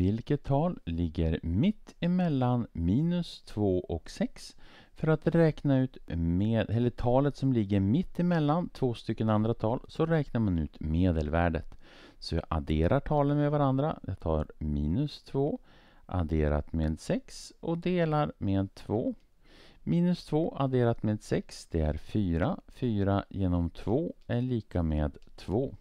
vilket tal ligger mitt emellan minus 2 och 6 för att räkna ut med, eller talet som ligger mitt emellan två stycken andra tal så räknar man ut medelvärdet. Så jag adderar talen med varandra. Jag tar minus 2 adderat med 6 och delar med 2. Minus 2 adderat med 6 det är 4. 4 genom 2 är lika med 2.